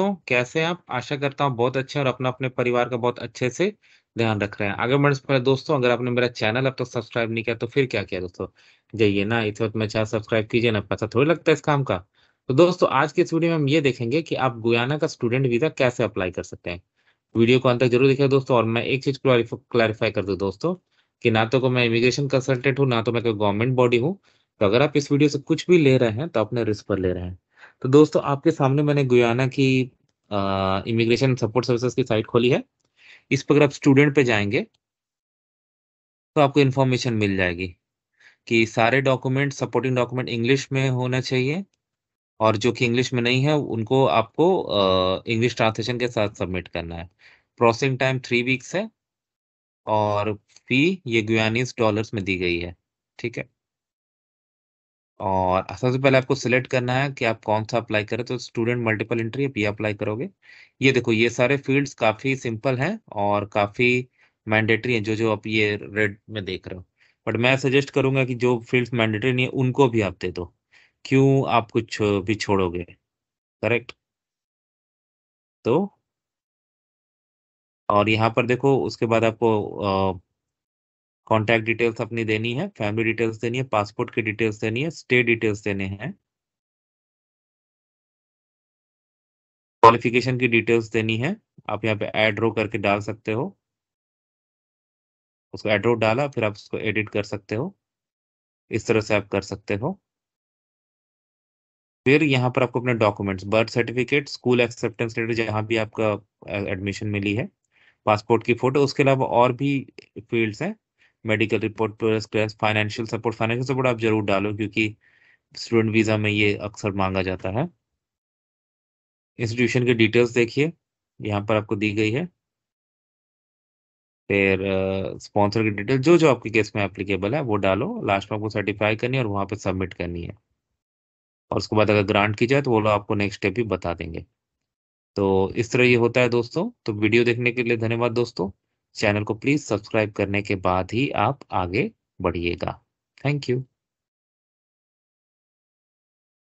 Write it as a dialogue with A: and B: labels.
A: दोस्तों, कैसे हैं आप? आशा करता हूँ बहुत अच्छे और अपना अपने परिवार का बहुत अच्छे से ध्यान रख रहे हैं। आगे बढ़ने से पहले दोस्तों, अगर आपने मेरा चैनल अब तक तो सब्सक्राइब नहीं किया तो फिर क्या किया दोस्तों? जाइए ना, इस वक्त मैं चैनल सब्सक्राइब कीजिए ना पैसा थोड़ी लगता है इस काम का। तो दोस्तों, आज के इस वीडियो में हम ये देखेंगे कि आप गुयाना का स्टूडेंट वीज़ा कैसे अप्लाई कर सकते हैं। वीडियो को अंत तक ज़रूर देखिए दोस्तों और मैं एक चीज़ क्लैरिफाई कर दूँ दोस्तों कि ना तो मैं इमिग्रेशन कंसल्टेंट हूँ, ना तो मैं कोई गवर्नमेंट बॉडी हूँ। तो अगर आप इस वीडियो से कुछ भी ले रहे हैं तो अपने रिस्क पर ले रहे हैं। तो दोस्तों, आपके सामने मैंने गुयाना की इमिग्रेशन सपोर्ट सर्विसेज़ की साइट खोली है। इस पर अगर आप स्टूडेंट पे जाएँगे तो आपको इन्फॉर्मेशन मिल जाएगी कि सारे डॉक्यूमेंट सपोर्टिंग डॉक्यूमेंट इंग्लिश में होना चाहिए और जो कि इंग्लिश में नहीं है, उनको आपको इंग्लिश ट्रांसलेशन के साथ सबमिट करना है। प्रोसेसिंग टाइम थ्री वीक्स है और फ़ी ये गुयानीस डॉलर्स में दी गई है। ठीक है? और सबसे पहले आपको सिलेक्ट करना है कि आप कौन सा अप्लाई करें तो स्टूडेंट मल्टीपल इंट्री आप ये अप्लाई करोगे। ये देखो, ये सारे फील्ड्स काफ़ी सिंपल हैं और काफ़ी मैंडेटरी हैं, जो जो आप ये रेड में देख रहे हो। बट मैं सजेस्ट करूँगा कि जो फील्ड्स मैंडेटरी नहीं है, उनको भी आप दे दो। क्यों आप कुछ भी छोड़ोगे? करेक्ट तो? और यहाँ पर देखो, उसके बाद आपको कॉन्टैक्ट डिटेल्स अपनी देनी है फैमिली डिटेल्स देनी है पासपोर्ट की डिटेल्स देनी है स्टे डिटेल्स देने हैं। क्वालिफिकेशन की डिटेल्स देनी है, आप यहाँ पे एड रो करके डाल सकते हो। उसको एड्रो डाला, फिर आप उसको एडिट कर सकते हो। इस तरह से आप कर सकते हो। फिर यहाँ पर आपको अपने documents birth certificate school acceptance letter जहाँ भी आपका एडमिशन मिली है पासपोर्ट की फ़ोटो उसके अलावा और भी फील्ड्स हैं। Medical report plus financial support financial support आप ज़रूर डालो, क्योंकि स्टूडेंट वीज़ा में ये अक्सर मांगा जाता है। इंस्टीट्यूशन की डिटेल्स देखिए, यहाँ पर आपको दी गई है। फिर स्पॉन्सर की डिटेल जो जो आपके केस में एप्लीकेबल है, वो डालो लास्ट में आपको सर्टिफाई करनी है और वहाँ पे सबमिट करनी है। और उसके बाद अगर ग्रांट की जाए तो वो लोग आपको नेक्स्ट स्टेप भी बता देंगे। तो इस तरह ये होता है दोस्तों। तो वीडियो देखने के लिए धन्यवाद दोस्तों। चैनल को प्लीज़ सब्सक्राइब करने के बाद ही आप आगे बढ़िएगा। Thank you.